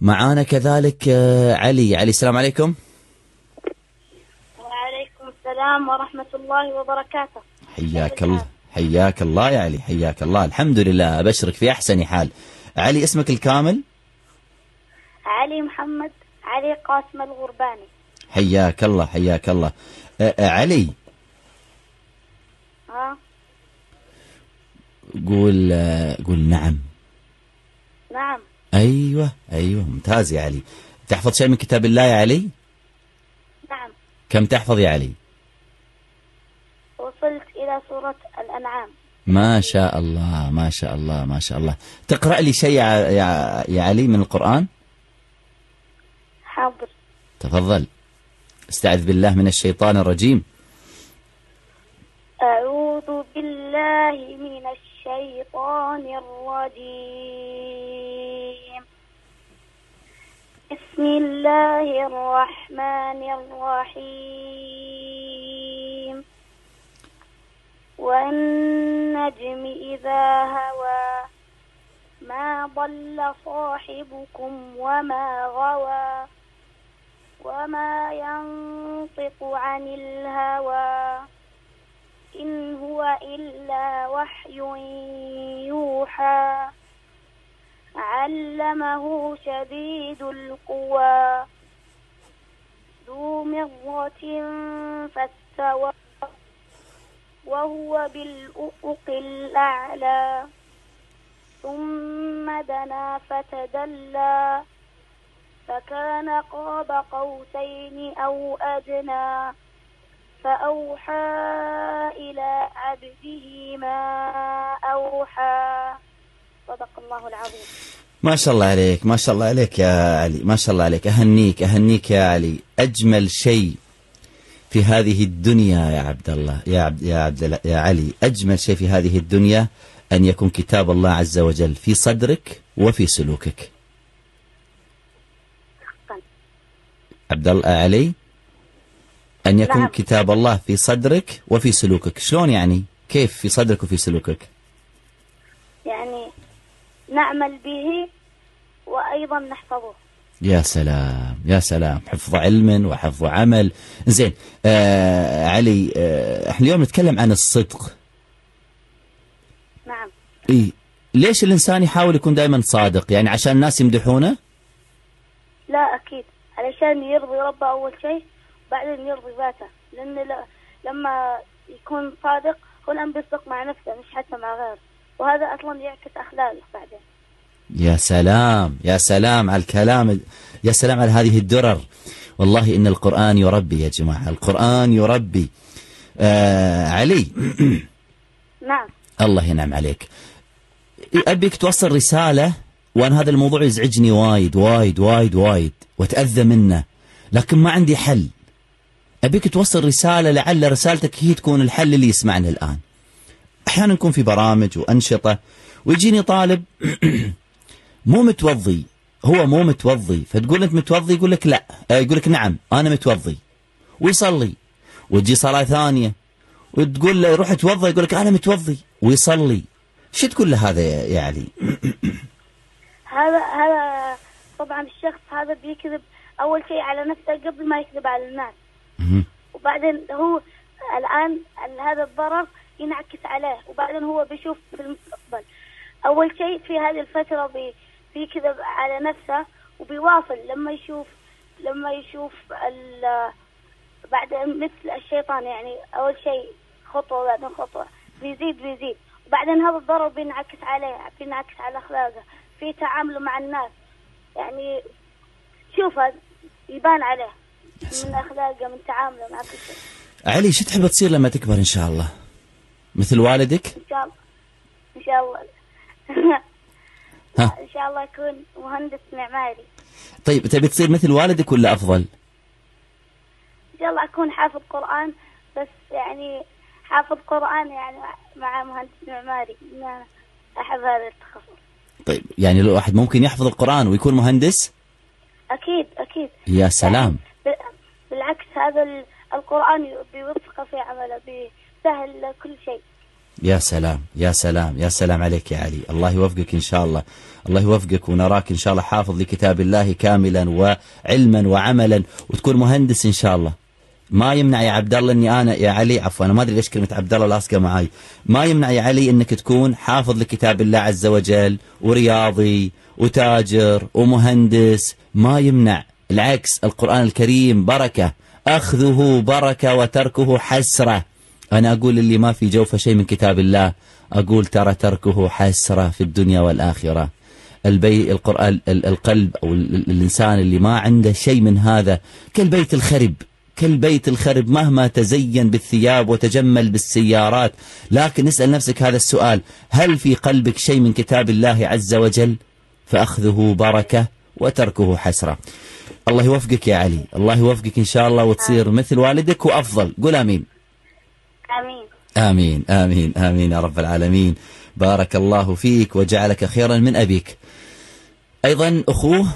معانا كذلك آه، علي. علي السلام عليكم. وعليكم السلام ورحمة الله وبركاته. حياك الله. حياك الله يا علي. حياك الله. الحمد لله. أبشرك في أحسن حال. علي اسمك الكامل؟ علي محمد. علي قاسم الغرباني. حياك الله. حياك الله. آه، آه، علي. ها؟ قول قول نعم. نعم. أيوة أيوة ممتاز يا علي. تحفظ شيء من كتاب الله يا علي؟ نعم. كم تحفظ يا علي؟ وصلت إلى سورة الأنعام. ما شاء الله ما شاء الله ما شاء الله. تقرأ لي شيء يا, يا, يا علي من القرآن؟ حاضر. تفضل. استعذ بالله من الشيطان الرجيم. أعوذ بالله من الشيطان الرجيم. بسم الله الرحمن الرحيم. والنجم إذا هوى ما ضل صاحبكم وما غوى وما ينطق عن الهوى. إن هو إلا وحي يوحى. علمه شديد القوى. ذو مرة فاستوى وهو بالأفق الأعلى. ثم دنا فتدلى. فكان قاب قوسين أو أدنى. فأوحى إلى عبده ما أوحى. صدق الله العظيم. ما شاء الله عليك ما شاء الله عليك يا علي ما شاء الله عليك أهنيك أهنيك يا علي. أجمل شيء في هذه الدنيا يا عبد الله يا عبد يا عبد يا علي أجمل شيء في هذه الدنيا أن يكون كتاب الله عز وجل في صدرك وفي سلوكك. حقا. عبد الله علي أن يكون نعم. كتاب الله في صدرك وفي سلوكك. شلون يعني؟ كيف في صدرك وفي سلوكك؟ يعني نعمل به وأيضا نحفظه. يا سلام يا سلام. حفظ علم وحفظ عمل. زين آه علي آه إحنا اليوم نتكلم عن الصدق. نعم. إي ليش الإنسان يحاول يكون دائما صادق؟ يعني عشان الناس يمدحونه؟ لا أكيد. علشان يرضي ربه أول شيء بعدين يرضي ذاته. لأن ل- لما يكون صادق هو الآن بيصدق مع نفسه مش حتى مع غيره. وهذا أصلا يعكس أخلاقه بعدين. يا سلام يا سلام على الكلام يا سلام على هذه الدرر. والله إن القرآن يربي يا جماعة القرآن يربي. آه علي. نعم. الله ينعم عليك. أبيك توصل رسالة وأنا هذا الموضوع يزعجني وايد وايد وايد وايد وأتأذى منه لكن ما عندي حل. أبيك توصل رسالة لعل رسالتك هي تكون الحل اللي يسمعنا الآن. أحيانا نكون في برامج وأنشطة. ويجيني طالب مو متوضي. هو مو متوضي. فتقول أنت متوضي؟ يقول لك لا. آه، يقول لك نعم أنا متوضي. ويصلي. وتجي صلاة ثانية. وتقول له روح اتوضى يقول لك أنا متوضي. ويصلي. شو تقول له هذا يا علي؟ هذا هذا طبعا الشخص هذا بيكذب. أول شيء على نفسه قبل ما يكذب على الناس. وبعدين هو الآن ال- هذا الضرر ينعكس عليه وبعدين هو بيشوف في المستقبل. أول شيء في هذه الفترة بي بيكذب على نفسه وبيواصل. لما يشوف لما يشوف ال- بعدين مثل الشيطان يعني أول شيء خطوة بعدين خطوة. بيزيد بيزيد. وبعدين هذا الضرر بينعكس عليه بينعكس على أخلاقه. في تعامله مع الناس. يعني شوف هذا يبان عليه. من أخلاقه من تعامله مع كل شيء. علي شو تحب تصير لما تكبر إن شاء الله؟ مثل والدك؟ إن شاء الله. إن شاء الله. ها. إن شاء الله أكون مهندس معماري. طيب تبي تصير مثل والدك ولا أفضل؟ إن شاء الله أكون حافظ قرآن بس يعني حافظ قرآن يعني مع مهندس معماري أنا أحب هذا التخصص. طيب يعني لو واحد ممكن يحفظ القرآن ويكون مهندس؟ أكيد أكيد. يا سلام. ب- بالعكس هذا ال- القرآن بيوفقه في عمله بيسهل له كل شيء. يا سلام يا سلام يا سلام عليك يا علي. الله يوفقك إن شاء الله. الله يوفقك ونراك إن شاء الله حافظ لكتاب الله كاملا وعلما وعملا وتكون مهندس إن شاء الله. ما يمنع يا عبد الله إني أنا يا علي عفوا أنا ما أدري ليش كلمة عبد الله لاصقه معاي. ما يمنع يا علي إنك تكون حافظ لكتاب الله عز وجل ورياضي وتاجر ومهندس. ما يمنع. العكس القرآن الكريم بركة. أخذه بركة وتركه حسرة. أنا أقول اللي ما في جوفه شيء من كتاب الله. أقول ترى تركه حسرة في الدنيا والآخرة. البي القرآن القلب أو الإنسان اللي ما عنده شيء من هذا كالبيت الخرب. كالبيت الخرب مهما تزين بالثياب وتجمل بالسيارات. لكن اسأل نفسك هذا السؤال. هل في قلبك شيء من كتاب الله عز وجل؟ فأخذه بركة وتركه حسرة. الله يوفقك يا علي. الله يوفقك إن شاء الله وتصير مثل والدك وأفضل. آمين آمين. آمين آمين آمين يا رب العالمين. بارك الله فيك وجعلك خيرا من أبيك. أيضا أخوه